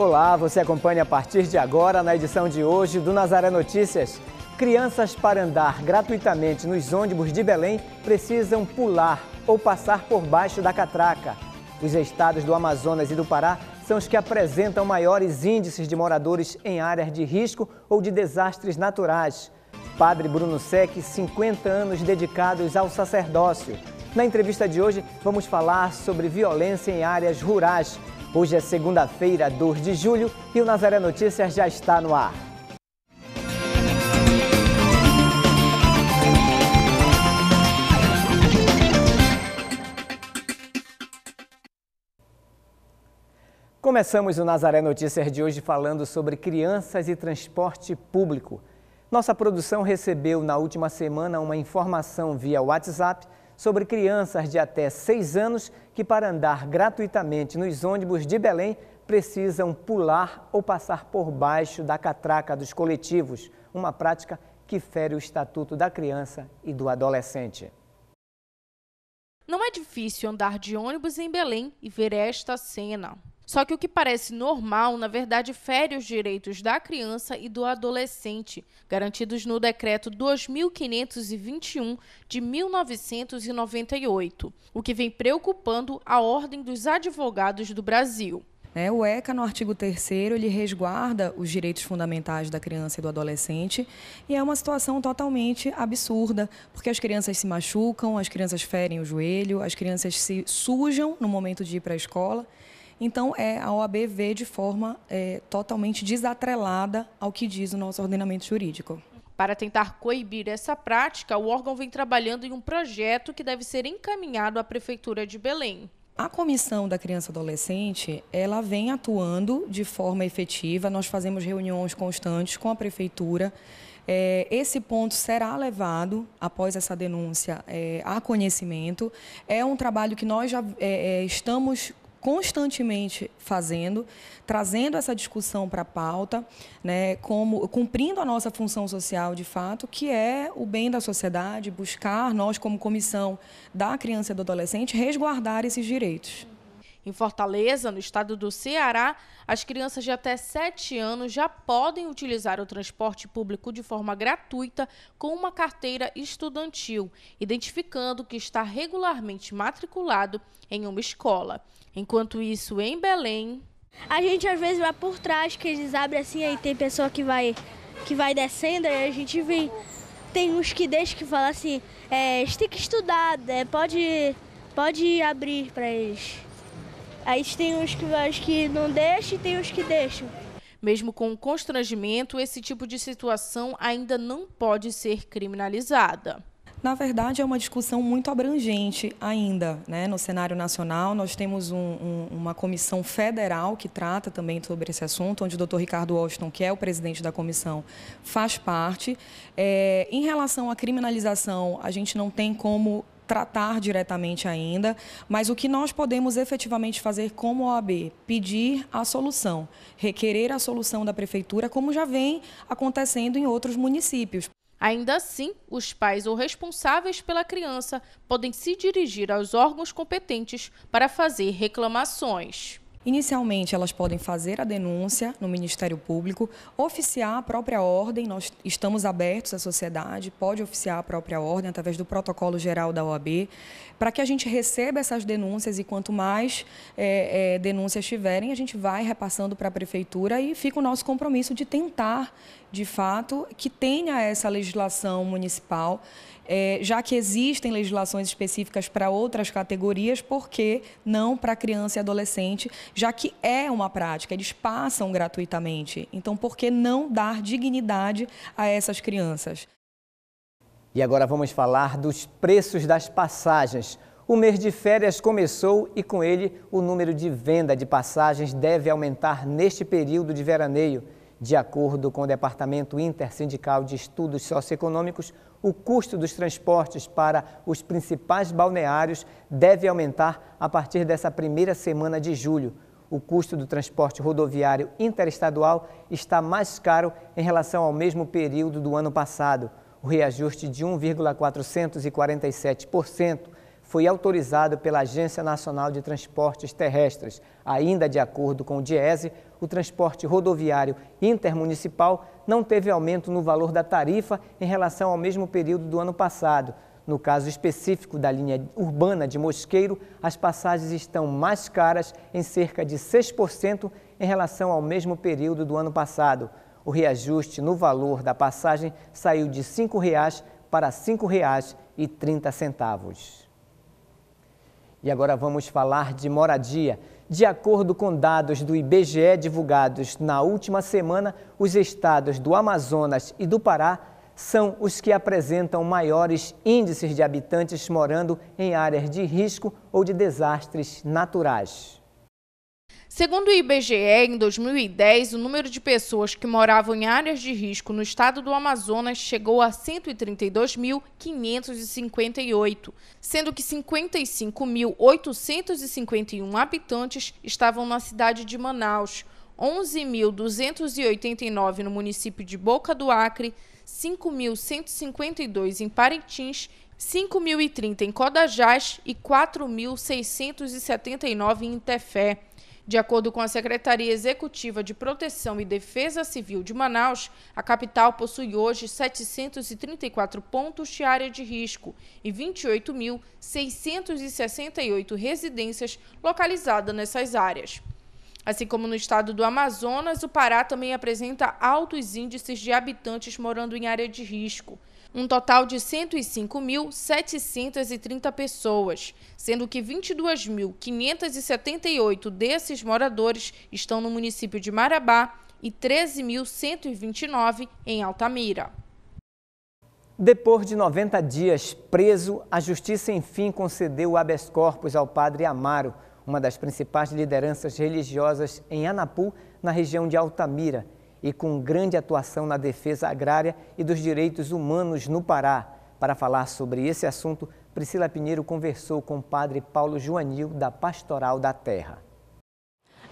Olá, você acompanha a partir de agora na edição de hoje do Nazaré Notícias. Crianças para andar gratuitamente nos ônibus de Belém precisam pular ou passar por baixo da catraca. Os estados do Amazonas e do Pará são os que apresentam maiores índices de moradores em áreas de risco ou de desastres naturais. Padre Bruno Sec, 50 anos dedicados ao sacerdócio. Na entrevista de hoje, vamos falar sobre violência em áreas rurais. Hoje é segunda-feira, 2 de julho, e o Nazaré Notícias já está no ar. Começamos o Nazaré Notícias de hoje falando sobre crianças e transporte público. Nossa produção recebeu na última semana uma informação via WhatsApp sobre crianças de até 6 anos que, para andar gratuitamente nos ônibus de Belém, precisam pular ou passar por baixo da catraca dos coletivos, uma prática que fere o Estatuto da Criança e do Adolescente. Não é difícil andar de ônibus em Belém e ver esta cena. Só que o que parece normal, na verdade, fere os direitos da criança e do adolescente, garantidos no Decreto 2521 de 1998, o que vem preocupando a Ordem dos Advogados do Brasil. É, o ECA, no artigo 3 ele resguarda os direitos fundamentais da criança e do adolescente e é uma situação totalmente absurda, porque as crianças se machucam, as crianças ferem o joelho, as crianças se sujam no momento de ir para a escola então, é, a OAB vê de forma é, totalmente desatrelada ao que diz o nosso ordenamento jurídico. Para tentar coibir essa prática, o órgão vem trabalhando em um projeto que deve ser encaminhado à Prefeitura de Belém. A comissão da criança e adolescente, ela vem atuando de forma efetiva. Nós fazemos reuniões constantes com a prefeitura. É, esse ponto será levado, após essa denúncia, é, a conhecimento. É um trabalho que nós já é, estamos constantemente fazendo, trazendo essa discussão para a pauta, né, como cumprindo a nossa função social de fato, que é o bem da sociedade, buscar nós como comissão da criança e do adolescente resguardar esses direitos. Em Fortaleza, no estado do Ceará, as crianças de até 7 anos já podem utilizar o transporte público de forma gratuita com uma carteira estudantil, identificando que está regularmente matriculado em uma escola. Enquanto isso, em Belém. A gente às vezes vai por trás, que eles abrem assim, aí tem pessoa que vai, que vai descendo, aí a gente vem. Tem uns que deixam que falam assim, é, eles têm que estudar, é, pode, pode abrir para eles. Aí tem uns que, acho que não deixam e tem uns que deixam. Mesmo com constrangimento, esse tipo de situação ainda não pode ser criminalizada. Na verdade, é uma discussão muito abrangente ainda. Né? No cenário nacional, nós temos um, um, uma comissão federal que trata também sobre esse assunto, onde o doutor Ricardo Washington, que é o presidente da comissão, faz parte. É, em relação à criminalização, a gente não tem como tratar diretamente ainda, mas o que nós podemos efetivamente fazer como OAB? Pedir a solução, requerer a solução da prefeitura, como já vem acontecendo em outros municípios. Ainda assim, os pais ou responsáveis pela criança podem se dirigir aos órgãos competentes para fazer reclamações. Inicialmente, elas podem fazer a denúncia no Ministério Público, oficiar a própria ordem, nós estamos abertos à sociedade, pode oficiar a própria ordem através do protocolo geral da OAB, para que a gente receba essas denúncias e quanto mais é, é, denúncias tiverem, a gente vai repassando para a Prefeitura e fica o nosso compromisso de tentar, de fato, que tenha essa legislação municipal é, já que existem legislações específicas para outras categorias, por que não para criança e adolescente, já que é uma prática, eles passam gratuitamente. Então, por que não dar dignidade a essas crianças? E agora vamos falar dos preços das passagens. O mês de férias começou e, com ele, o número de venda de passagens deve aumentar neste período de veraneio. De acordo com o Departamento Intersindical de Estudos Socioeconômicos, o custo dos transportes para os principais balneários deve aumentar a partir dessa primeira semana de julho. O custo do transporte rodoviário interestadual está mais caro em relação ao mesmo período do ano passado. O reajuste de 1,447% foi autorizado pela Agência Nacional de Transportes Terrestres. Ainda de acordo com o Diese, o transporte rodoviário intermunicipal não teve aumento no valor da tarifa em relação ao mesmo período do ano passado. No caso específico da linha urbana de Mosqueiro, as passagens estão mais caras em cerca de 6% em relação ao mesmo período do ano passado. O reajuste no valor da passagem saiu de R$ 5,00 para R$ 5,30. E agora vamos falar de moradia. De acordo com dados do IBGE divulgados na última semana, os estados do Amazonas e do Pará são os que apresentam maiores índices de habitantes morando em áreas de risco ou de desastres naturais. Segundo o IBGE, em 2010, o número de pessoas que moravam em áreas de risco no estado do Amazonas chegou a 132.558, sendo que 55.851 habitantes estavam na cidade de Manaus, 11.289 no município de Boca do Acre, 5.152 em Parintins, 5.030 em Codajás e 4.679 em Tefé. De acordo com a Secretaria Executiva de Proteção e Defesa Civil de Manaus, a capital possui hoje 734 pontos de área de risco e 28.668 residências localizadas nessas áreas. Assim como no estado do Amazonas, o Pará também apresenta altos índices de habitantes morando em área de risco um total de 105.730 pessoas, sendo que 22.578 desses moradores estão no município de Marabá e 13.129 em Altamira. Depois de 90 dias preso, a Justiça enfim concedeu o habeas corpus ao padre Amaro, uma das principais lideranças religiosas em Anapu, na região de Altamira e com grande atuação na defesa agrária e dos direitos humanos no Pará. Para falar sobre esse assunto, Priscila Pinheiro conversou com o padre Paulo Joanil, da Pastoral da Terra.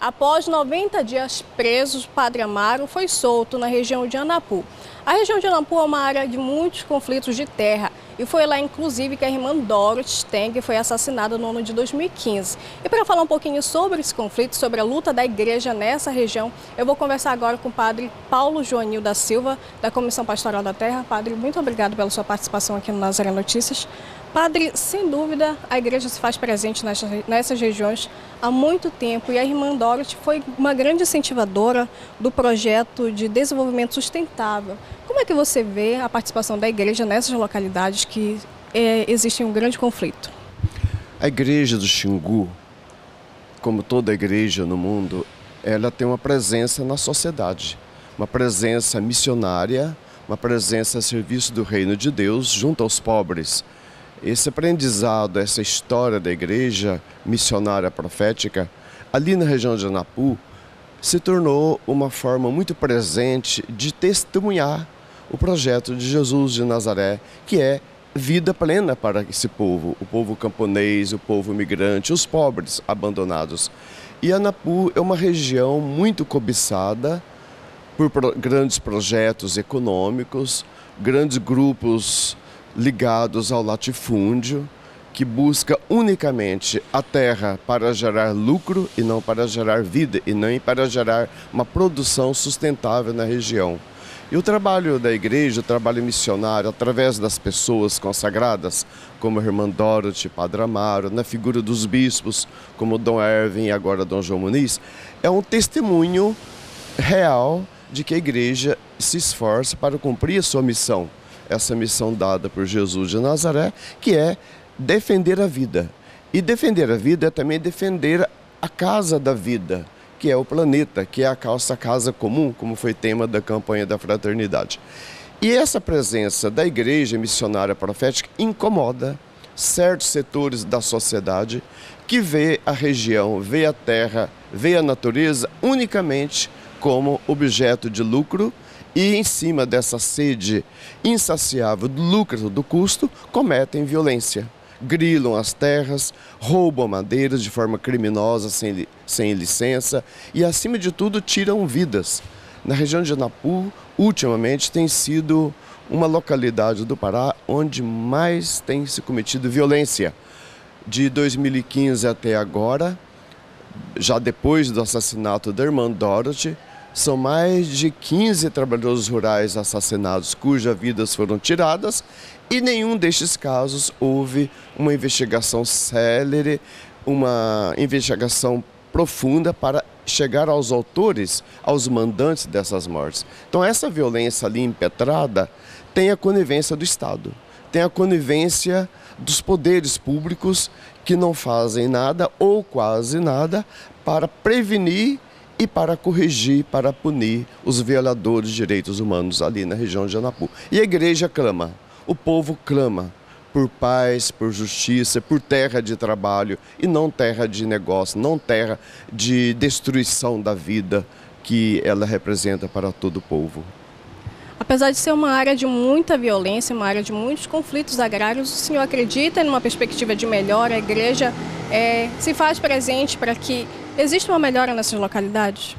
Após 90 dias presos, Padre Amaro foi solto na região de Anapu. A região de Anapu é uma área de muitos conflitos de terra e foi lá, inclusive, que a irmã Dorothy Steng foi assassinada no ano de 2015. E para falar um pouquinho sobre esse conflito, sobre a luta da igreja nessa região, eu vou conversar agora com o padre Paulo Joanil da Silva, da Comissão Pastoral da Terra. Padre, muito obrigado pela sua participação aqui no Nazaré Notícias. Padre, sem dúvida, a igreja se faz presente nessas, nessas regiões há muito tempo e a irmã Dorothy foi uma grande incentivadora do projeto de desenvolvimento sustentável. Como é que você vê a participação da igreja nessas localidades que é, existe um grande conflito? A igreja do Xingu, como toda igreja no mundo, ela tem uma presença na sociedade, uma presença missionária, uma presença a serviço do reino de Deus junto aos pobres esse aprendizado, essa história da igreja missionária profética, ali na região de Anapu, se tornou uma forma muito presente de testemunhar o projeto de Jesus de Nazaré, que é vida plena para esse povo, o povo camponês, o povo migrante, os pobres abandonados. E Anapu é uma região muito cobiçada por grandes projetos econômicos, grandes grupos ligados ao latifúndio, que busca unicamente a terra para gerar lucro e não para gerar vida e nem para gerar uma produção sustentável na região. E o trabalho da igreja, o trabalho missionário, através das pessoas consagradas, como a irmã Dorothy, Padre Amaro, na figura dos bispos, como Dom Erwin e agora Dom João Muniz, é um testemunho real de que a igreja se esforça para cumprir a sua missão essa missão dada por Jesus de Nazaré, que é defender a vida. E defender a vida é também defender a casa da vida, que é o planeta, que é a nossa casa comum, como foi tema da campanha da fraternidade. E essa presença da igreja missionária profética incomoda certos setores da sociedade que vê a região, vê a terra, vê a natureza unicamente como objeto de lucro e, em cima dessa sede insaciável do lucro do custo, cometem violência. Grilam as terras, roubam madeiras de forma criminosa, sem, sem licença e, acima de tudo, tiram vidas. Na região de Anapu, ultimamente, tem sido uma localidade do Pará onde mais tem se cometido violência. De 2015 até agora, já depois do assassinato da irmã Dorothy, são mais de 15 trabalhadores rurais assassinados cujas vidas foram tiradas e nenhum destes casos houve uma investigação célere, uma investigação profunda para chegar aos autores, aos mandantes dessas mortes. Então essa violência ali impetrada tem a conivência do Estado, tem a conivência dos poderes públicos que não fazem nada ou quase nada para prevenir e para corrigir, para punir os violadores de direitos humanos ali na região de Anapu. E a igreja clama, o povo clama por paz, por justiça, por terra de trabalho e não terra de negócio, não terra de destruição da vida que ela representa para todo o povo. Apesar de ser uma área de muita violência, uma área de muitos conflitos agrários, o senhor acredita numa perspectiva de melhora? A igreja é, se faz presente para que exista uma melhora nessas localidades?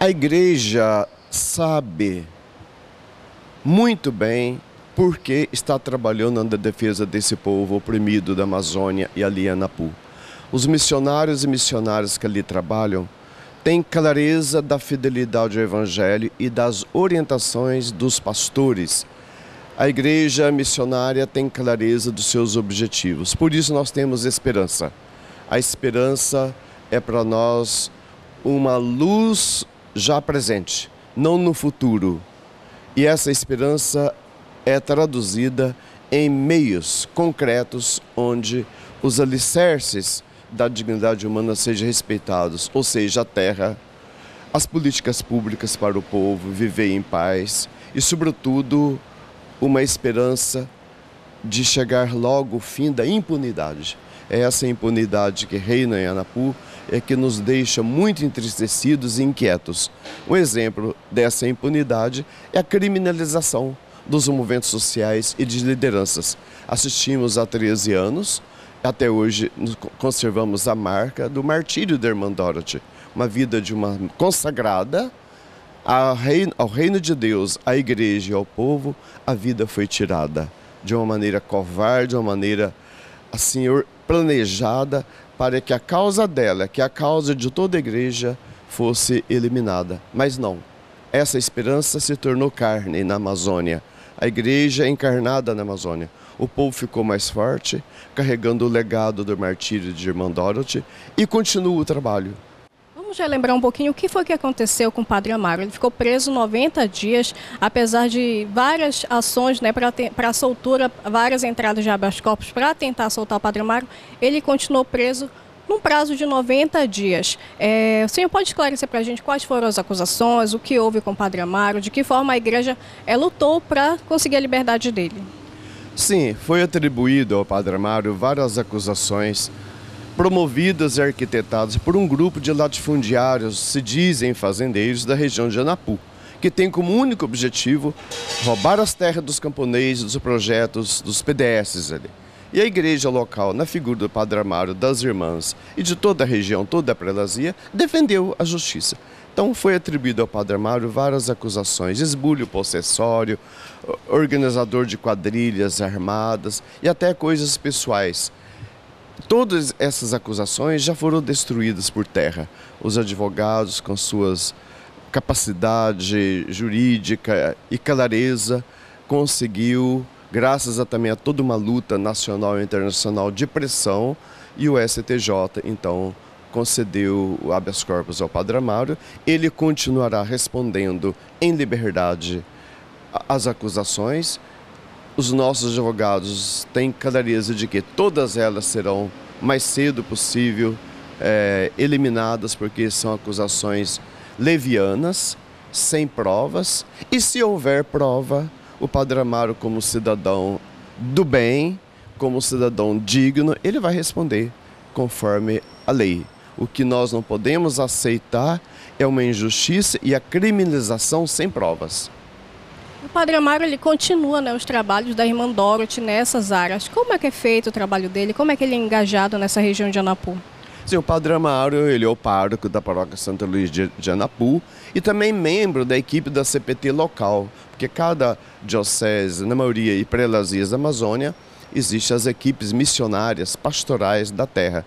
A igreja sabe muito bem porque está trabalhando na defesa desse povo oprimido da Amazônia e ali em Anapu. Os missionários e missionárias que ali trabalham têm clareza da fidelidade ao Evangelho e das orientações dos pastores. A igreja missionária tem clareza dos seus objetivos, por isso nós temos esperança. A esperança é para nós uma luz já presente, não no futuro. E essa esperança é traduzida em meios concretos onde os alicerces da dignidade humana sejam respeitados, ou seja, a terra, as políticas públicas para o povo viver em paz e, sobretudo, uma esperança de chegar logo o fim da impunidade. É essa impunidade que reina em Anapu é que nos deixa muito entristecidos e inquietos. Um exemplo dessa impunidade é a criminalização dos movimentos sociais e de lideranças. Assistimos há 13 anos, até hoje conservamos a marca do martírio da irmã Dorothy, uma vida de uma consagrada ao reino, de Deus, à igreja e ao povo, a vida foi tirada de uma maneira covarde, de uma maneira assim planejada para que a causa dela, que é a causa de toda a igreja, fosse eliminada. Mas não. Essa esperança se tornou carne na Amazônia a igreja encarnada na Amazônia. O povo ficou mais forte, carregando o legado do martírio de Irmã Dorothy e continua o trabalho. Vamos já lembrar um pouquinho o que foi que aconteceu com o Padre Amaro. Ele ficou preso 90 dias, apesar de várias ações né, para a soltura, várias entradas de habeas corpus para tentar soltar o Padre Amaro. Ele continuou preso num prazo de 90 dias. É, o senhor pode esclarecer para a gente quais foram as acusações, o que houve com o Padre Amaro, de que forma a igreja é, lutou para conseguir a liberdade dele? Sim, foi atribuído ao Padre Amaro várias acusações promovidas e arquitetadas por um grupo de latifundiários, se dizem fazendeiros da região de Anapu, que tem como único objetivo roubar as terras dos camponeses, dos projetos, dos PDS ali. E a igreja local, na figura do Padre Amaro, das irmãs e de toda a região, toda a prelazia, defendeu a justiça. Então foi atribuído ao Padre Amaro várias acusações, esbulho possessório, organizador de quadrilhas armadas e até coisas pessoais. Todas essas acusações já foram destruídas por terra. Os advogados, com suas capacidade jurídica e clareza, conseguiu graças a, também a toda uma luta nacional e internacional de pressão, e o STJ, então, concedeu o habeas corpus ao Padre Amaro. Ele continuará respondendo em liberdade às acusações. Os nossos advogados têm clareza de que todas elas serão mais cedo possível é, eliminadas, porque são acusações levianas, sem provas, e se houver prova, o Padre Amaro, como cidadão do bem, como cidadão digno, ele vai responder conforme a lei. O que nós não podemos aceitar é uma injustiça e a criminalização sem provas. O Padre Amaro ele continua né, os trabalhos da irmã Dorothy nessas áreas. Como é que é feito o trabalho dele? Como é que ele é engajado nessa região de Anapu? Sim, o Padre Amaro ele é o pároco da paróquia Santa Luís de, de Anapu e também membro da equipe da CPT local, porque cada diocese, na maioria e prelazias da Amazônia, existem as equipes missionárias pastorais da terra.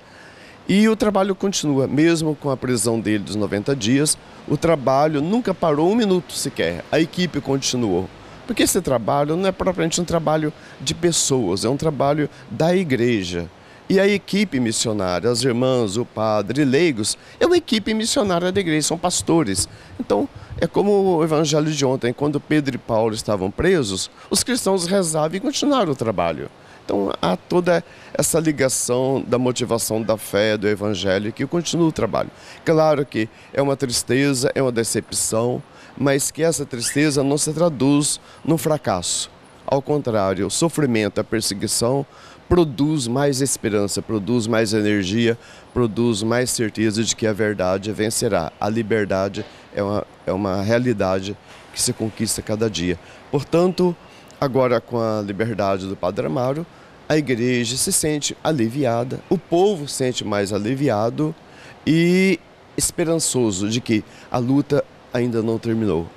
E o trabalho continua, mesmo com a prisão dele dos 90 dias, o trabalho nunca parou um minuto sequer. A equipe continuou. Porque esse trabalho não é propriamente um trabalho de pessoas, é um trabalho da igreja. E a equipe missionária, as irmãs, o padre, leigos, é uma equipe missionária da igreja, são pastores. Então, é como o evangelho de ontem, quando Pedro e Paulo estavam presos, os cristãos rezavam e continuaram o trabalho. Então há toda essa ligação da motivação da fé, do evangelho, que continua o trabalho. Claro que é uma tristeza, é uma decepção, mas que essa tristeza não se traduz no fracasso. Ao contrário, o sofrimento, a perseguição produz mais esperança, produz mais energia, produz mais certeza de que a verdade vencerá. A liberdade é uma, é uma realidade que se conquista cada dia. Portanto, agora com a liberdade do Padre Amaro, a igreja se sente aliviada, o povo se sente mais aliviado e esperançoso de que a luta ainda não terminou.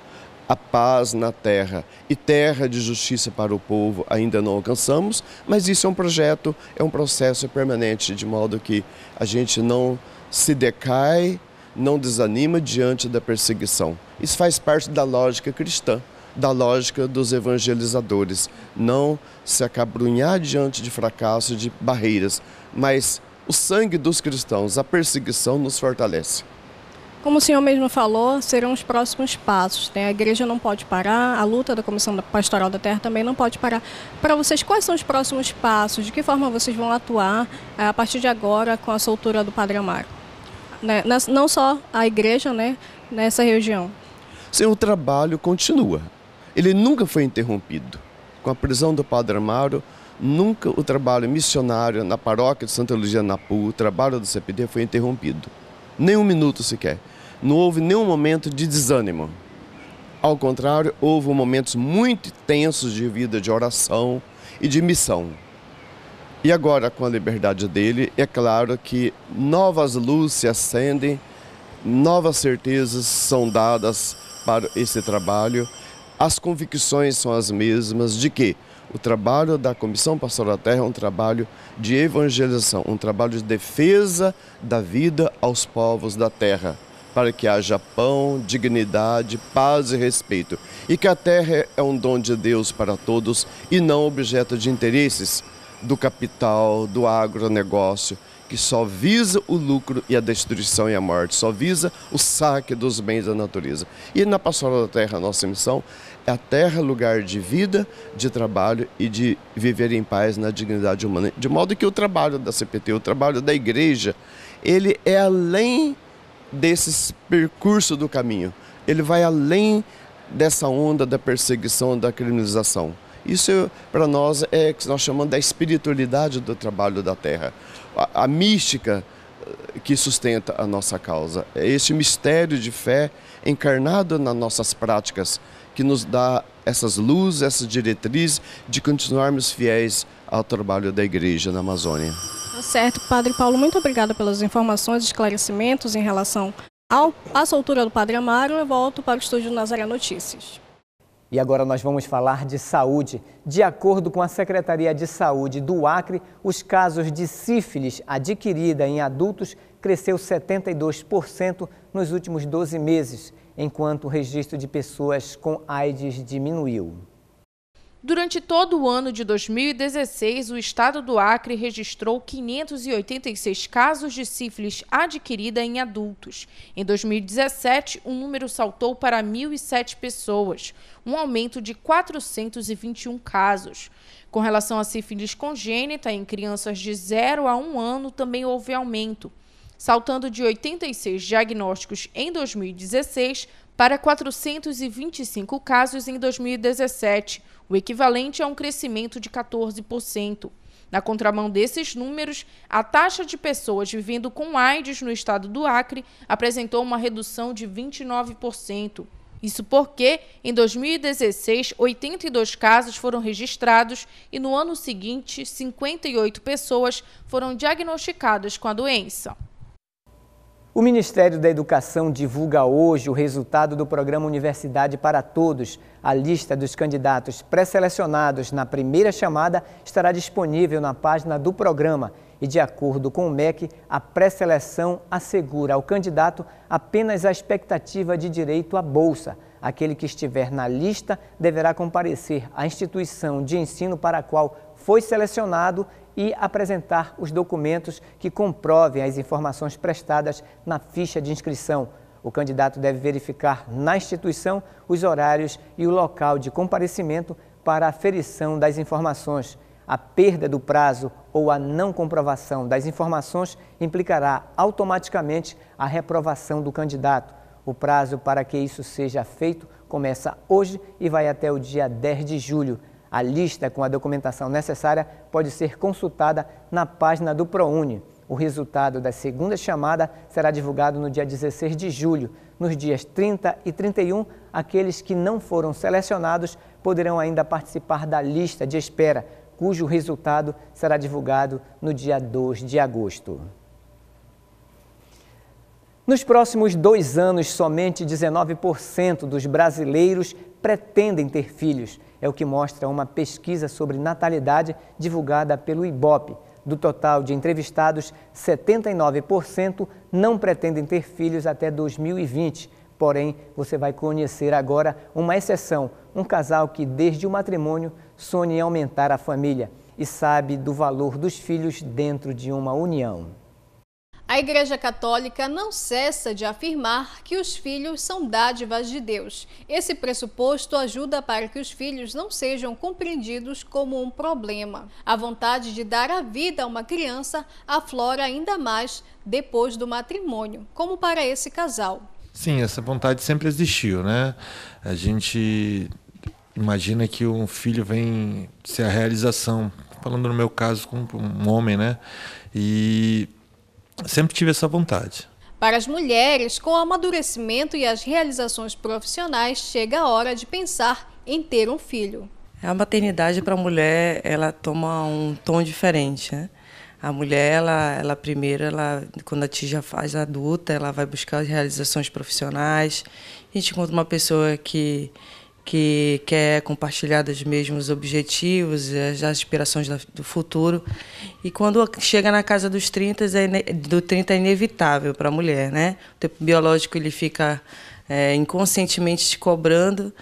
A paz na terra e terra de justiça para o povo ainda não alcançamos, mas isso é um projeto, é um processo permanente, de modo que a gente não se decai, não desanima diante da perseguição. Isso faz parte da lógica cristã da lógica dos evangelizadores, não se acabrunhar diante de fracassos, de barreiras, mas o sangue dos cristãos, a perseguição nos fortalece. Como o senhor mesmo falou, serão os próximos passos. Né? A igreja não pode parar, a luta da Comissão Pastoral da Terra também não pode parar. Para vocês, quais são os próximos passos? De que forma vocês vão atuar eh, a partir de agora com a soltura do Padre Amaro? Né? Não só a igreja né? nessa região. Sim, o trabalho continua ele nunca foi interrompido. Com a prisão do Padre Amaro, nunca o trabalho missionário na paróquia de Santa Luzia Napu, o trabalho do CPD foi interrompido. Nem um minuto sequer. Não houve nenhum momento de desânimo. Ao contrário, houve momentos muito tensos de vida de oração e de missão. E agora, com a liberdade dele, é claro que novas luzes se acendem, novas certezas são dadas para esse trabalho as convicções são as mesmas de que o trabalho da Comissão Pastoral da Terra é um trabalho de evangelização, um trabalho de defesa da vida aos povos da terra, para que haja pão, dignidade, paz e respeito. E que a terra é um dom de Deus para todos e não objeto de interesses do capital, do agronegócio, que só visa o lucro e a destruição e a morte, só visa o saque dos bens da natureza. E na Pastoral da Terra, nossa missão a terra lugar de vida, de trabalho e de viver em paz na dignidade humana. De modo que o trabalho da CPT, o trabalho da igreja, ele é além desse percurso do caminho. Ele vai além dessa onda da perseguição, da criminalização. Isso para nós é que nós chamamos da espiritualidade do trabalho da terra, a, a mística eh, que sustenta a nossa causa. É esse mistério de fé encarnado nas nossas práticas que nos dá essas luzes, essas diretrizes de continuarmos fiéis ao trabalho da igreja na Amazônia. Tá certo, Padre Paulo, muito obrigada pelas informações e esclarecimentos em relação à soltura do Padre Amaro. Eu volto para o estúdio Nazaré Notícias. E agora nós vamos falar de saúde. De acordo com a Secretaria de Saúde do Acre, os casos de sífilis adquirida em adultos cresceu 72% nos últimos 12 meses enquanto o registro de pessoas com AIDS diminuiu. Durante todo o ano de 2016, o estado do Acre registrou 586 casos de sífilis adquirida em adultos. Em 2017, o número saltou para 1.007 pessoas, um aumento de 421 casos. Com relação à sífilis congênita em crianças de 0 a 1 ano, também houve aumento saltando de 86 diagnósticos em 2016 para 425 casos em 2017, o equivalente a um crescimento de 14%. Na contramão desses números, a taxa de pessoas vivendo com AIDS no estado do Acre apresentou uma redução de 29%. Isso porque, em 2016, 82 casos foram registrados e no ano seguinte, 58 pessoas foram diagnosticadas com a doença. O Ministério da Educação divulga hoje o resultado do programa Universidade para Todos. A lista dos candidatos pré-selecionados na primeira chamada estará disponível na página do programa. E, de acordo com o MEC, a pré-seleção assegura ao candidato apenas a expectativa de direito à bolsa. Aquele que estiver na lista deverá comparecer à instituição de ensino para a qual foi selecionado e apresentar os documentos que comprovem as informações prestadas na ficha de inscrição. O candidato deve verificar na instituição os horários e o local de comparecimento para a aferição das informações. A perda do prazo ou a não comprovação das informações implicará automaticamente a reprovação do candidato. O prazo para que isso seja feito começa hoje e vai até o dia 10 de julho. A lista com a documentação necessária pode ser consultada na página do ProUni. O resultado da segunda chamada será divulgado no dia 16 de julho. Nos dias 30 e 31, aqueles que não foram selecionados poderão ainda participar da lista de espera, cujo resultado será divulgado no dia 2 de agosto. Nos próximos dois anos, somente 19% dos brasileiros pretendem ter filhos é o que mostra uma pesquisa sobre natalidade divulgada pelo IBOP. Do total de entrevistados, 79% não pretendem ter filhos até 2020. Porém, você vai conhecer agora uma exceção, um casal que desde o matrimônio sonha em aumentar a família e sabe do valor dos filhos dentro de uma união. A Igreja Católica não cessa de afirmar que os filhos são dádivas de Deus. Esse pressuposto ajuda para que os filhos não sejam compreendidos como um problema. A vontade de dar a vida a uma criança aflora ainda mais depois do matrimônio, como para esse casal. Sim, essa vontade sempre existiu, né? A gente imagina que um filho vem ser a realização, falando no meu caso com um homem, né? E Sempre tive essa vontade. Para as mulheres, com o amadurecimento e as realizações profissionais, chega a hora de pensar em ter um filho. A maternidade para a mulher, ela toma um tom diferente, né? A mulher, ela, ela primeiro, ela, quando atinge a fase adulta, ela vai buscar as realizações profissionais. A gente encontra uma pessoa que que quer compartilhar dos mesmos objetivos, as aspirações do futuro. E quando chega na casa dos 30, é, do 30 é inevitável para a mulher, né? O tempo biológico ele fica é, inconscientemente te cobrando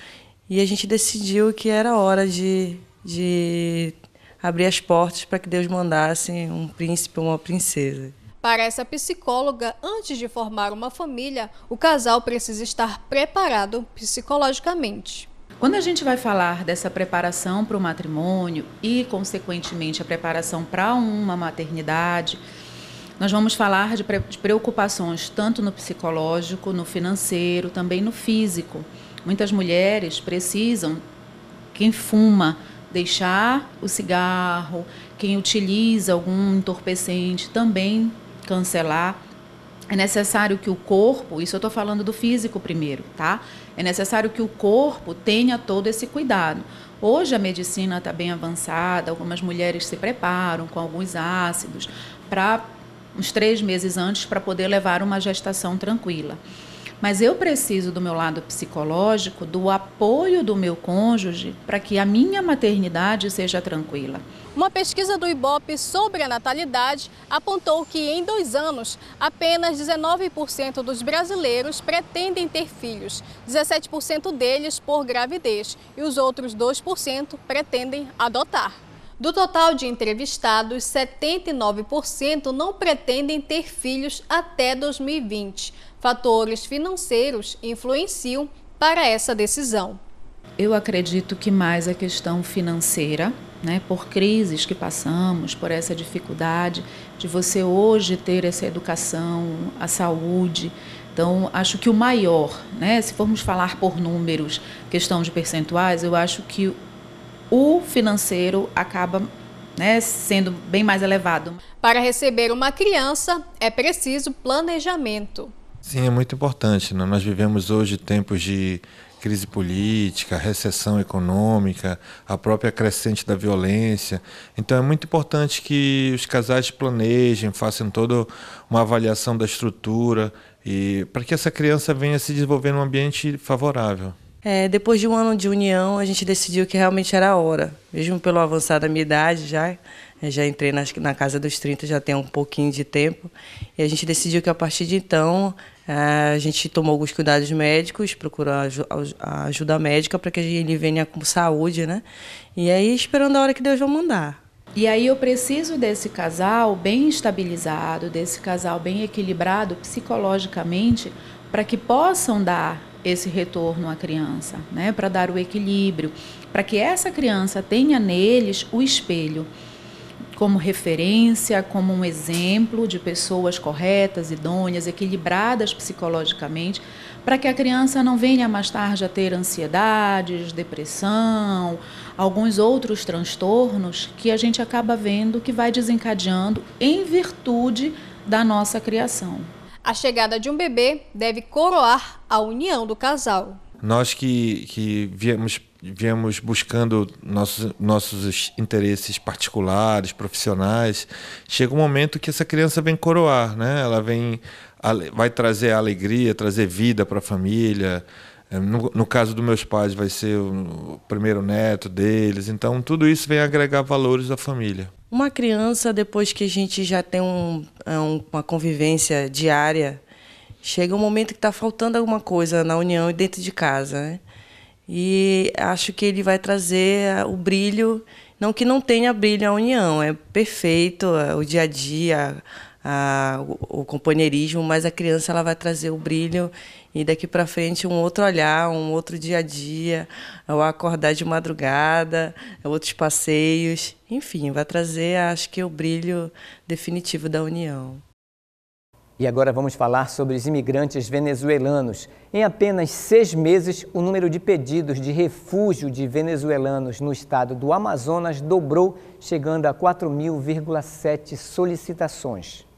e a gente decidiu que era hora de, de abrir as portas para que Deus mandasse um príncipe ou uma princesa. Para essa psicóloga, antes de formar uma família, o casal precisa estar preparado psicologicamente. Quando a gente vai falar dessa preparação para o matrimônio e, consequentemente, a preparação para uma maternidade, nós vamos falar de preocupações tanto no psicológico, no financeiro, também no físico. Muitas mulheres precisam, quem fuma, deixar o cigarro, quem utiliza algum entorpecente também cancelar. É necessário que o corpo, isso eu estou falando do físico primeiro, tá? É necessário que o corpo tenha todo esse cuidado. Hoje a medicina está bem avançada, algumas mulheres se preparam com alguns ácidos para uns três meses antes para poder levar uma gestação tranquila. Mas eu preciso do meu lado psicológico, do apoio do meu cônjuge para que a minha maternidade seja tranquila. Uma pesquisa do IBOP sobre a natalidade apontou que em dois anos, apenas 19% dos brasileiros pretendem ter filhos, 17% deles por gravidez e os outros 2% pretendem adotar. Do total de entrevistados, 79% não pretendem ter filhos até 2020. Fatores financeiros influenciam para essa decisão. Eu acredito que mais a questão financeira, né, por crises que passamos, por essa dificuldade de você hoje ter essa educação, a saúde. Então, acho que o maior, né, se formos falar por números, questão de percentuais, eu acho que o financeiro acaba né, sendo bem mais elevado. Para receber uma criança, é preciso planejamento. Sim, é muito importante. Né? Nós vivemos hoje tempos de crise política, recessão econômica, a própria crescente da violência. Então é muito importante que os casais planejem, façam toda uma avaliação da estrutura e para que essa criança venha se desenvolver num ambiente favorável. É, depois de um ano de união, a gente decidiu que realmente era a hora. Mesmo pelo avançar da minha idade, já, já entrei na, na casa dos 30, já tem um pouquinho de tempo. E a gente decidiu que a partir de então, é, a gente tomou alguns cuidados médicos, procurou a ajuda médica para que ele venha com saúde, né? E aí esperando a hora que Deus vai mandar. E aí eu preciso desse casal bem estabilizado, desse casal bem equilibrado psicologicamente, para que possam dar esse retorno à criança, né? para dar o equilíbrio, para que essa criança tenha neles o espelho como referência, como um exemplo de pessoas corretas, idôneas, equilibradas psicologicamente, para que a criança não venha mais tarde a ter ansiedades, depressão, alguns outros transtornos que a gente acaba vendo que vai desencadeando em virtude da nossa criação. A chegada de um bebê deve coroar a união do casal. Nós que, que viemos, viemos buscando nossos, nossos interesses particulares, profissionais, chega um momento que essa criança vem coroar, né? Ela vem, vai trazer alegria, trazer vida para a família. É, no, no, caso dos meus pais, vai ser o primeiro neto deles. Então, tudo isso vem agregar valores à família. Uma criança, depois que a gente já tem um, é, um, uma convivência diária, chega um momento que está faltando alguma coisa na união e dentro de casa. Né? E acho que ele vai trazer o brilho, não que não tenha brilho a união, é perfeito é, o dia a dia, a, o, o companheirismo, mas a criança ela vai trazer o brilho e daqui para frente um outro olhar, um outro dia a dia, o acordar de madrugada, outros passeios, enfim, vai trazer, acho que, o brilho definitivo da união. E agora vamos falar sobre os imigrantes venezuelanos. Em apenas seis meses, o número de pedidos de refúgio de venezuelanos no estado do Amazonas dobrou, chegando a 4.000,7 solicitações.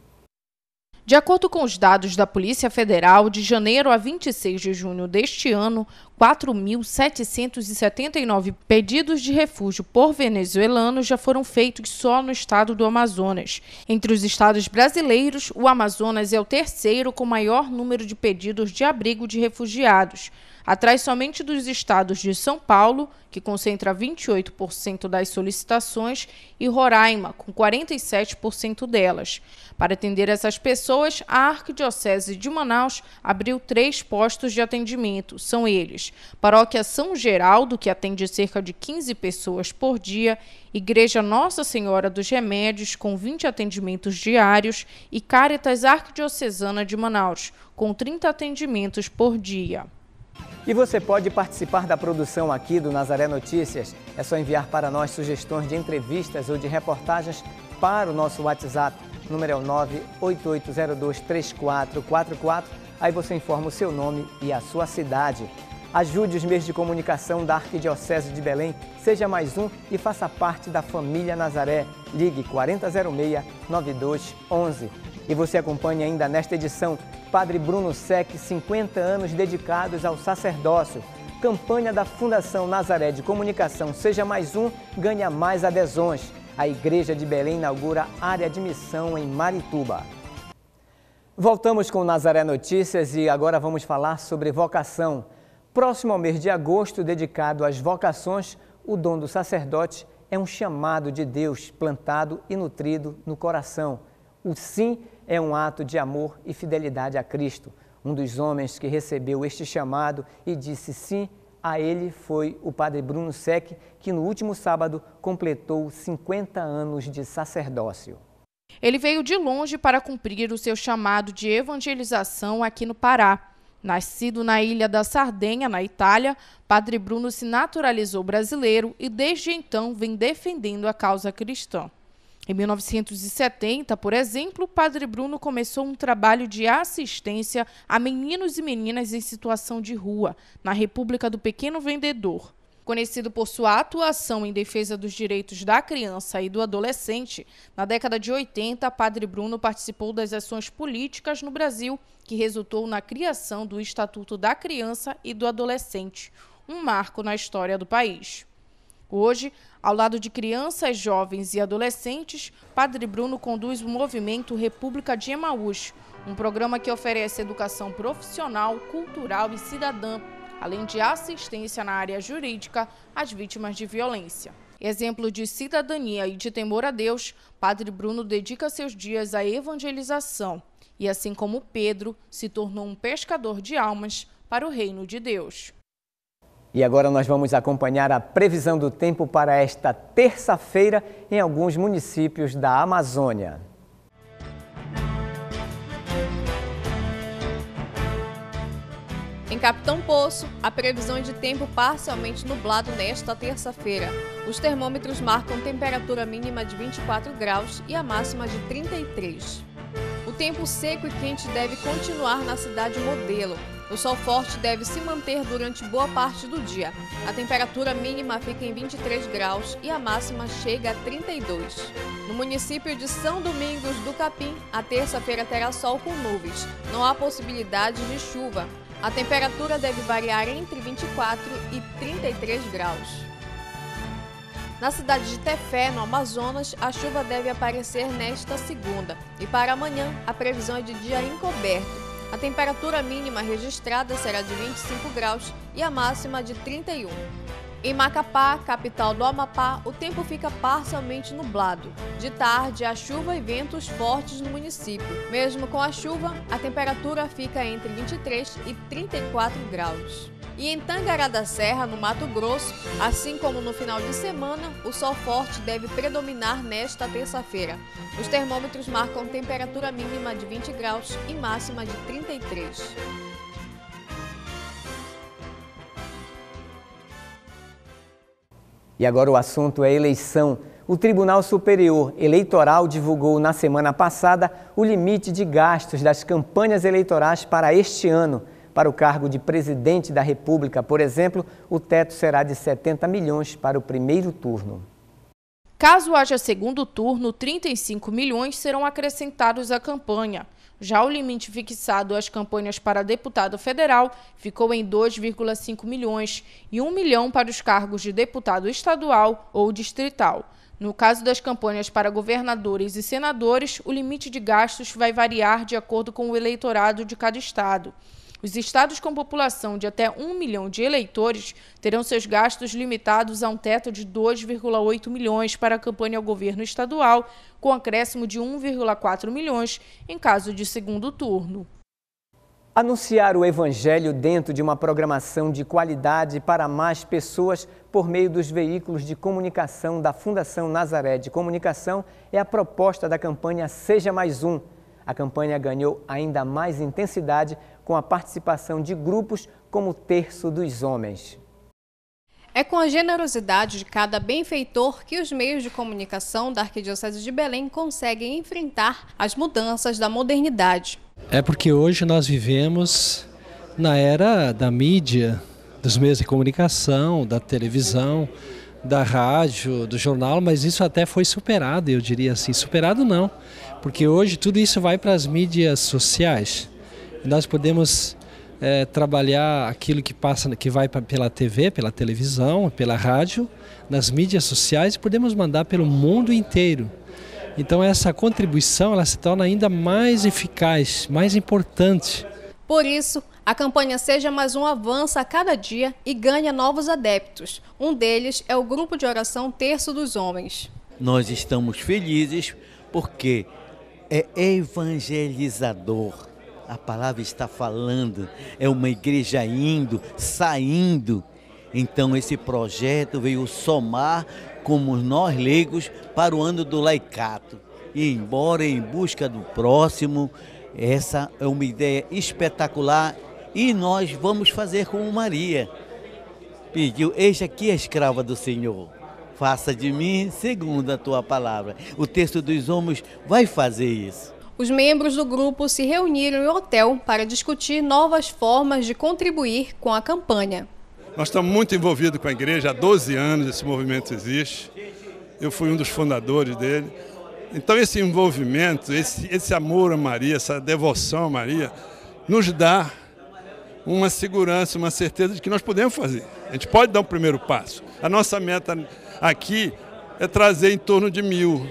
De acordo com os dados da Polícia Federal, de janeiro a 26 de junho deste ano, 4.779 pedidos de refúgio por venezuelanos já foram feitos só no estado do Amazonas. Entre os estados brasileiros, o Amazonas é o terceiro com maior número de pedidos de abrigo de refugiados atrás somente dos estados de São Paulo, que concentra 28% das solicitações, e Roraima, com 47% delas. Para atender essas pessoas, a Arquidiocese de Manaus abriu três postos de atendimento. São eles: Paróquia São Geraldo, que atende cerca de 15 pessoas por dia, Igreja Nossa Senhora dos Remédios, com 20 atendimentos diários, e Caritas Arquidiocesana de Manaus, com 30 atendimentos por dia. E você pode participar da produção aqui do Nazaré Notícias. É só enviar para nós sugestões de entrevistas ou de reportagens para o nosso WhatsApp. O número é o 988023444. Aí você informa o seu nome e a sua cidade. Ajude os meios de comunicação da Arquidiocese de Belém. Seja mais um e faça parte da família Nazaré. Ligue 4006-9211. E você acompanha ainda nesta edição Padre Bruno Sec, 50 anos dedicados ao sacerdócio. Campanha da Fundação Nazaré de Comunicação Seja Mais Um ganha mais adesões. A Igreja de Belém inaugura área de missão em Marituba. Voltamos com Nazaré Notícias e agora vamos falar sobre vocação. Próximo ao mês de agosto, dedicado às vocações, o dom do sacerdote é um chamado de Deus plantado e nutrido no coração. O sim é um ato de amor e fidelidade a Cristo. Um dos homens que recebeu este chamado e disse sim a ele foi o padre Bruno Sec, que no último sábado completou 50 anos de sacerdócio. Ele veio de longe para cumprir o seu chamado de evangelização aqui no Pará. Nascido na ilha da Sardenha, na Itália, Padre Bruno se naturalizou brasileiro e desde então vem defendendo a causa cristã. Em 1970, por exemplo, Padre Bruno começou um trabalho de assistência a meninos e meninas em situação de rua, na República do Pequeno Vendedor. Conhecido por sua atuação em defesa dos direitos da criança e do adolescente, na década de 80, Padre Bruno participou das ações políticas no Brasil, que resultou na criação do Estatuto da Criança e do Adolescente, um marco na história do país. Hoje, ao lado de crianças, jovens e adolescentes, Padre Bruno conduz o movimento República de Emaús, um programa que oferece educação profissional, cultural e cidadã além de assistência na área jurídica às vítimas de violência. Exemplo de cidadania e de temor a Deus, Padre Bruno dedica seus dias à evangelização e, assim como Pedro, se tornou um pescador de almas para o reino de Deus. E agora nós vamos acompanhar a previsão do tempo para esta terça-feira em alguns municípios da Amazônia. Em Capitão Poço, a previsão é de tempo parcialmente nublado nesta terça-feira. Os termômetros marcam temperatura mínima de 24 graus e a máxima de 33. O tempo seco e quente deve continuar na cidade modelo. O sol forte deve se manter durante boa parte do dia. A temperatura mínima fica em 23 graus e a máxima chega a 32. No município de São Domingos do Capim, a terça-feira terá sol com nuvens. Não há possibilidade de chuva. A temperatura deve variar entre 24 e 33 graus. Na cidade de Tefé, no Amazonas, a chuva deve aparecer nesta segunda e para amanhã a previsão é de dia encoberto. A temperatura mínima registrada será de 25 graus e a máxima de 31. Em Macapá, capital do Amapá, o tempo fica parcialmente nublado. De tarde, há chuva e ventos fortes no município. Mesmo com a chuva, a temperatura fica entre 23 e 34 graus. E em Tangará da Serra, no Mato Grosso, assim como no final de semana, o sol forte deve predominar nesta terça-feira. Os termômetros marcam temperatura mínima de 20 graus e máxima de 33. E agora o assunto é eleição. O Tribunal Superior Eleitoral divulgou na semana passada o limite de gastos das campanhas eleitorais para este ano. Para o cargo de presidente da República, por exemplo, o teto será de 70 milhões para o primeiro turno. Caso haja segundo turno, 35 milhões serão acrescentados à campanha. Já o limite fixado às campanhas para deputado federal ficou em 2,5 milhões e 1 milhão para os cargos de deputado estadual ou distrital. No caso das campanhas para governadores e senadores, o limite de gastos vai variar de acordo com o eleitorado de cada estado. Os estados com população de até 1 milhão de eleitores terão seus gastos limitados a um teto de 2,8 milhões para a campanha ao governo estadual, com acréscimo de 1,4 milhões em caso de segundo turno. Anunciar o Evangelho dentro de uma programação de qualidade para mais pessoas por meio dos veículos de comunicação da Fundação Nazaré de Comunicação é a proposta da campanha Seja Mais Um. A campanha ganhou ainda mais intensidade com a participação de grupos como o Terço dos Homens. É com a generosidade de cada benfeitor que os meios de comunicação da Arquidiocese de Belém conseguem enfrentar as mudanças da modernidade. É porque hoje nós vivemos na era da mídia, dos meios de comunicação, da televisão, da rádio, do jornal, mas isso até foi superado, eu diria assim. Superado não, porque hoje tudo isso vai para as mídias sociais. Nós podemos é, trabalhar aquilo que passa, que vai pela TV, pela televisão, pela rádio, nas mídias sociais e podemos mandar pelo mundo inteiro. Então essa contribuição ela se torna ainda mais eficaz, mais importante. Por isso, a campanha Seja Mais Um avança a cada dia e ganha novos adeptos. Um deles é o grupo de oração Terço dos Homens. Nós estamos felizes porque é evangelizador a palavra está falando, é uma igreja indo, saindo. Então esse projeto veio somar como nós leigos para o ano do laicato. E embora em busca do próximo, essa é uma ideia espetacular e nós vamos fazer como Maria. Pediu, eis aqui a escrava do Senhor. Faça de mim segundo a tua palavra. O texto dos homens vai fazer isso. Os membros do grupo se reuniram em hotel para discutir novas formas de contribuir com a campanha. Nós estamos muito envolvidos com a igreja, há 12 anos esse movimento existe. Eu fui um dos fundadores dele. Então esse envolvimento, esse, esse amor a Maria, essa devoção a Maria, nos dá uma segurança, uma certeza de que nós podemos fazer. A gente pode dar o um primeiro passo. A nossa meta aqui é trazer em torno de mil,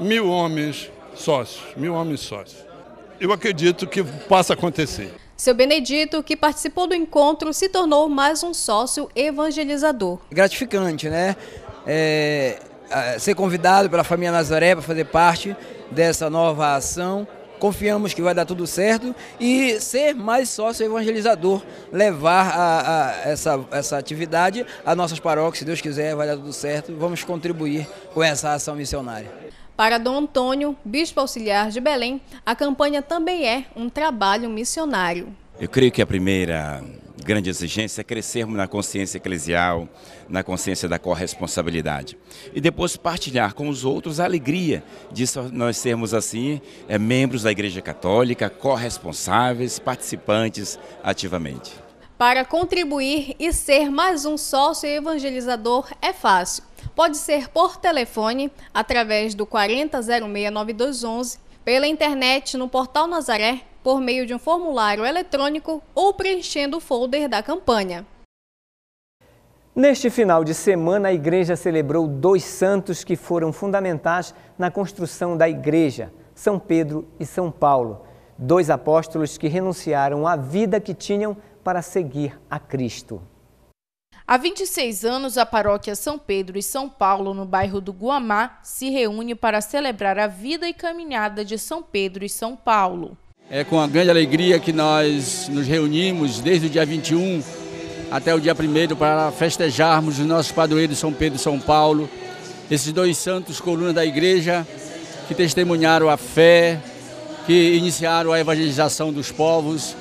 mil homens sócios, mil homens sócios. Eu acredito que possa acontecer. Seu Benedito, que participou do encontro, se tornou mais um sócio evangelizador. Gratificante, né? É, ser convidado pela família Nazaré para fazer parte dessa nova ação. Confiamos que vai dar tudo certo e ser mais sócio evangelizador, levar a, a essa, essa atividade a nossas paróquias, se Deus quiser, vai dar tudo certo. Vamos contribuir com essa ação missionária. Para Dom Antônio, bispo auxiliar de Belém, a campanha também é um trabalho missionário. Eu creio que a primeira grande exigência é crescermos na consciência eclesial, na consciência da corresponsabilidade. E depois partilhar com os outros a alegria de nós sermos assim, é, membros da Igreja Católica, corresponsáveis, participantes ativamente. Para contribuir e ser mais um sócio evangelizador é fácil. Pode ser por telefone, através do 40069211, pela internet no Portal Nazaré, por meio de um formulário eletrônico ou preenchendo o folder da campanha. Neste final de semana, a igreja celebrou dois santos que foram fundamentais na construção da igreja, São Pedro e São Paulo. Dois apóstolos que renunciaram à vida que tinham para seguir a Cristo. Há 26 anos, a paróquia São Pedro e São Paulo, no bairro do Guamá, se reúne para celebrar a vida e caminhada de São Pedro e São Paulo. É com a grande alegria que nós nos reunimos desde o dia 21 até o dia 1 para festejarmos os nossos padroeiros São Pedro e São Paulo, esses dois santos colunas da igreja que testemunharam a fé, que iniciaram a evangelização dos povos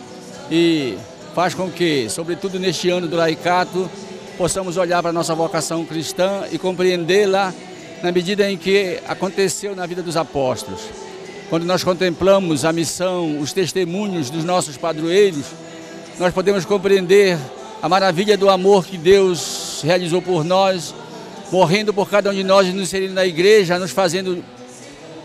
e faz com que, sobretudo neste ano do laicato, possamos olhar para a nossa vocação cristã e compreendê-la na medida em que aconteceu na vida dos apóstolos. Quando nós contemplamos a missão, os testemunhos dos nossos padroeiros, nós podemos compreender a maravilha do amor que Deus realizou por nós, morrendo por cada um de nós e nos inserindo na igreja, nos fazendo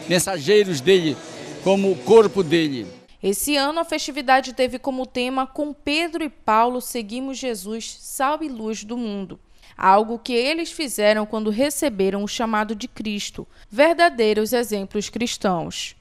mensageiros dele, como o corpo dele. Esse ano a festividade teve como tema Com Pedro e Paulo seguimos Jesus, sal e luz do mundo. Algo que eles fizeram quando receberam o chamado de Cristo, verdadeiros exemplos cristãos.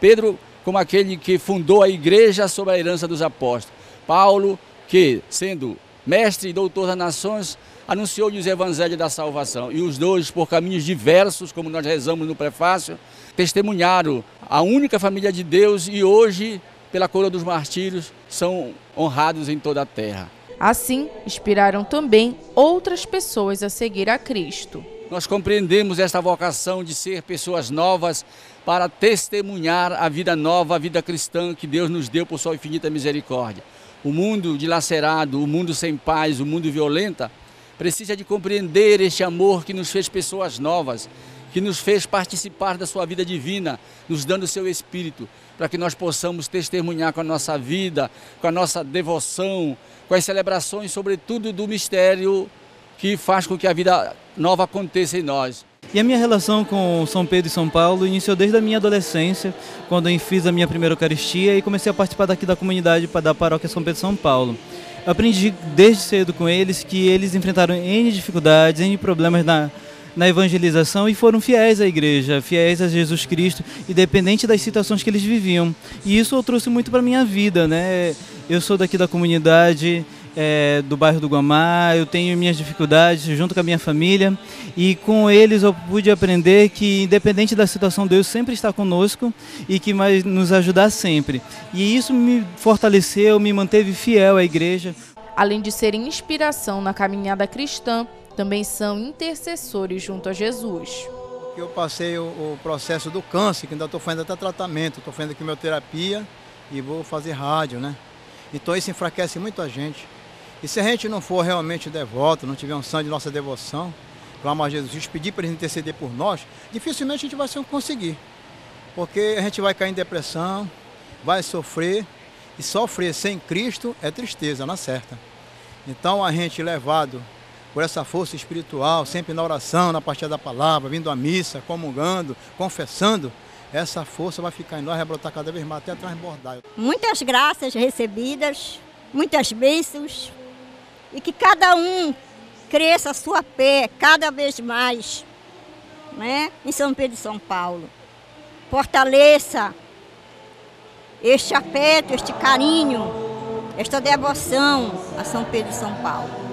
Pedro, como aquele que fundou a igreja sob a herança dos apóstolos. Paulo, que, sendo mestre e doutor das nações, anunciou-lhe os evangelhos da salvação. E os dois, por caminhos diversos, como nós rezamos no prefácio, testemunharam a única família de Deus e hoje, pela coroa dos martírios, são honrados em toda a terra. Assim, inspiraram também outras pessoas a seguir a Cristo. Nós compreendemos esta vocação de ser pessoas novas para testemunhar a vida nova, a vida cristã que Deus nos deu por sua infinita misericórdia. O mundo dilacerado, o mundo sem paz, o mundo violento, precisa de compreender este amor que nos fez pessoas novas, que nos fez participar da sua vida divina, nos dando o seu espírito, para que nós possamos testemunhar com a nossa vida, com a nossa devoção, com as celebrações, sobretudo do mistério que faz com que a vida nova aconteça em nós. E a minha relação com São Pedro e São Paulo iniciou desde a minha adolescência, quando eu fiz a minha primeira Eucaristia e comecei a participar daqui da comunidade da paróquia São Pedro e São Paulo. Eu aprendi desde cedo com eles que eles enfrentaram N dificuldades, N problemas na, na evangelização e foram fiéis à igreja, fiéis a Jesus Cristo, independente das situações que eles viviam. E isso eu trouxe muito para minha vida, né? Eu sou daqui da comunidade, é, do bairro do Guamá, eu tenho minhas dificuldades junto com a minha família e com eles eu pude aprender que independente da situação Deus sempre está conosco e que vai nos ajudar sempre. E isso me fortaleceu, me manteve fiel à igreja. Além de serem inspiração na caminhada cristã, também são intercessores junto a Jesus. Eu passei o, o processo do câncer, que ainda estou fazendo até tratamento, estou fazendo quimioterapia e vou fazer rádio, né? Então isso enfraquece muito a gente. E se a gente não for realmente devoto, não tiver um sangue de nossa devoção, clamar a Jesus, pedir para ele interceder por nós, dificilmente a gente vai conseguir. Porque a gente vai cair em depressão, vai sofrer, e sofrer sem Cristo é tristeza, na certa. Então a gente levado por essa força espiritual, sempre na oração, na partilha da palavra, vindo à missa, comungando, confessando, essa força vai ficar em nós, vai brotar cada vez mais até transbordar. Muitas graças recebidas, muitas bênçãos e que cada um cresça a sua fé cada vez mais né, em São Pedro de São Paulo. Fortaleça este afeto, este carinho, esta devoção a São Pedro de São Paulo.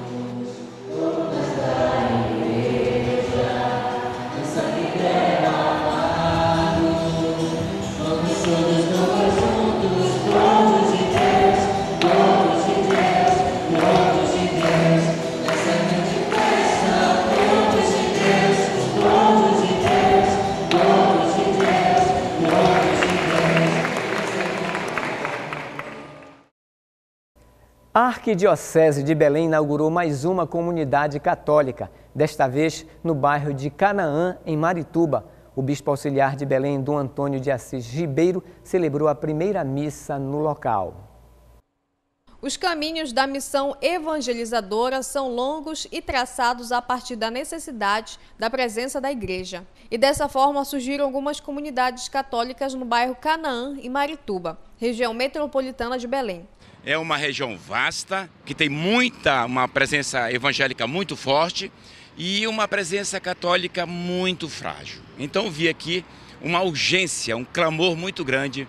A Arquidiocese de Belém inaugurou mais uma comunidade católica, desta vez no bairro de Canaã, em Marituba. O bispo auxiliar de Belém, Dom Antônio de Assis Ribeiro, celebrou a primeira missa no local. Os caminhos da missão evangelizadora são longos e traçados a partir da necessidade da presença da igreja. E dessa forma surgiram algumas comunidades católicas no bairro Canaã, em Marituba, região metropolitana de Belém. É uma região vasta, que tem muita, uma presença evangélica muito forte e uma presença católica muito frágil. Então vi aqui uma urgência, um clamor muito grande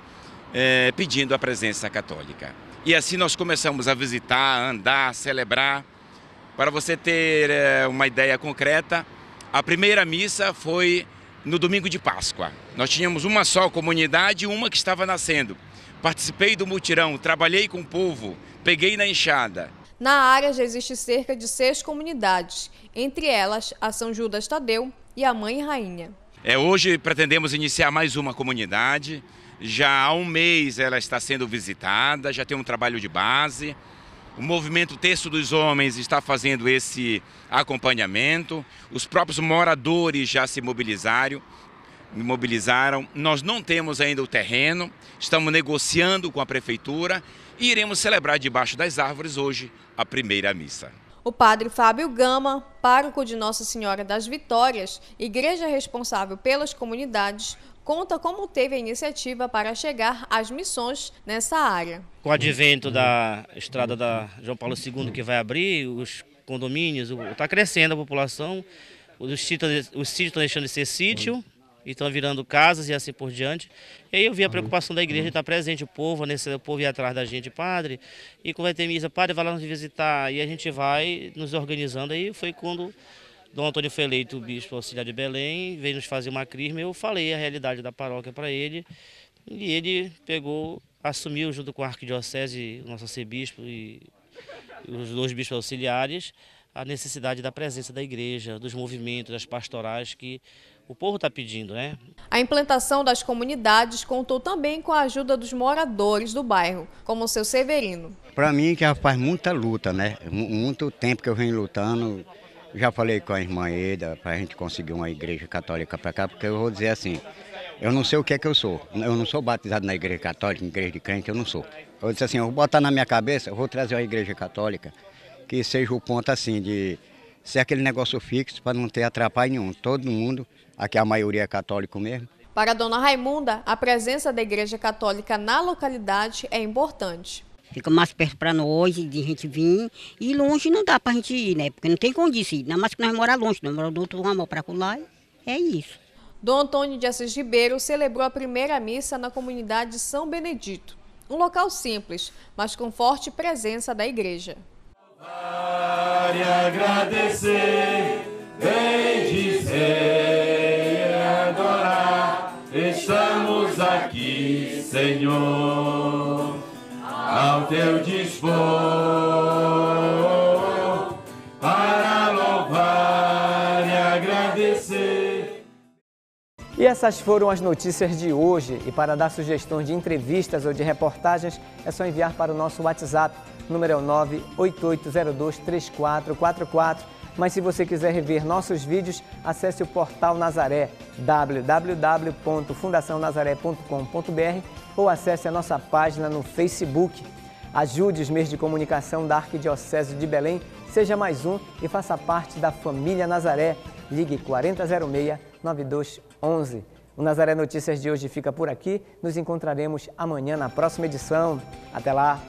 é, pedindo a presença católica. E assim nós começamos a visitar, andar, celebrar. Para você ter é, uma ideia concreta, a primeira missa foi no domingo de Páscoa. Nós tínhamos uma só comunidade uma que estava nascendo. Participei do mutirão, trabalhei com o povo, peguei na enxada. Na área já existe cerca de seis comunidades, entre elas a São Judas Tadeu e a Mãe Rainha. É, hoje pretendemos iniciar mais uma comunidade. Já há um mês ela está sendo visitada, já tem um trabalho de base. O movimento Texto dos Homens está fazendo esse acompanhamento. Os próprios moradores já se mobilizaram mobilizaram. Nós não temos ainda o terreno, estamos negociando com a prefeitura e iremos celebrar debaixo das árvores hoje a primeira missa. O padre Fábio Gama, pároco de Nossa Senhora das Vitórias, igreja responsável pelas comunidades, conta como teve a iniciativa para chegar às missões nessa área. Com o advento da estrada da João Paulo II que vai abrir, os condomínios, está crescendo a população, os sítios, os sítios estão deixando de ser sítio, estão virando casas e assim por diante. E aí eu vi a preocupação da igreja de estar presente, o povo, nesse, o povo ir atrás da gente, padre, e quando vai ter missa, padre, vai lá nos visitar, e a gente vai nos organizando, aí foi quando Dom Antônio foi eleito o bispo auxiliar de Belém, veio nos fazer uma crisma, eu falei a realidade da paróquia para ele, e ele pegou, assumiu junto com a arquidiocese, o nosso arcebispo e os dois bispos auxiliares, a necessidade da presença da igreja, dos movimentos, das pastorais que o povo está pedindo, né? A implantação das comunidades contou também com a ajuda dos moradores do bairro, como o seu Severino. Para mim já faz muita luta, né? Muito tempo que eu venho lutando. Já falei com a irmã Eda para a gente conseguir uma igreja católica para cá, porque eu vou dizer assim, eu não sei o que é que eu sou. Eu não sou batizado na igreja católica, em igreja de crente, eu não sou. Eu disse assim, eu vou botar na minha cabeça, eu vou trazer uma igreja católica que seja o ponto assim de ser aquele negócio fixo para não ter atrapalho nenhum. Todo mundo aqui a maioria é católico mesmo. Para a dona Raimunda, a presença da Igreja Católica na localidade é importante. Fica mais perto para nós de a gente vir e longe não dá para a gente ir, né? Porque não tem condição. Ainda mais que nós moramos longe, nós moramos do outro ramo para lá. É isso. Dom Antônio de Assis Ribeiro celebrou a primeira missa na comunidade de São Benedito. Um local simples, mas com forte presença da igreja. Vale agradecer, bem dizer adorar. Estamos aqui, Senhor, ao teu dispor, para louvar e agradecer. E essas foram as notícias de hoje. E para dar sugestões de entrevistas ou de reportagens, é só enviar para o nosso WhatsApp. Número é o 988023444. Mas se você quiser rever nossos vídeos, acesse o portal Nazaré, www.fundacionazaré.com.br ou acesse a nossa página no Facebook. Ajude os meios de comunicação da Arquidiocese de Belém, seja mais um e faça parte da família Nazaré. Ligue 4006-9211. O Nazaré Notícias de hoje fica por aqui. Nos encontraremos amanhã na próxima edição. Até lá!